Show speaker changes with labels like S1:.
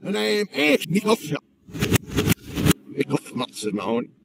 S1: En hij is echt niet af. Ik hoop dat ze maar houden.